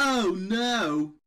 Oh no!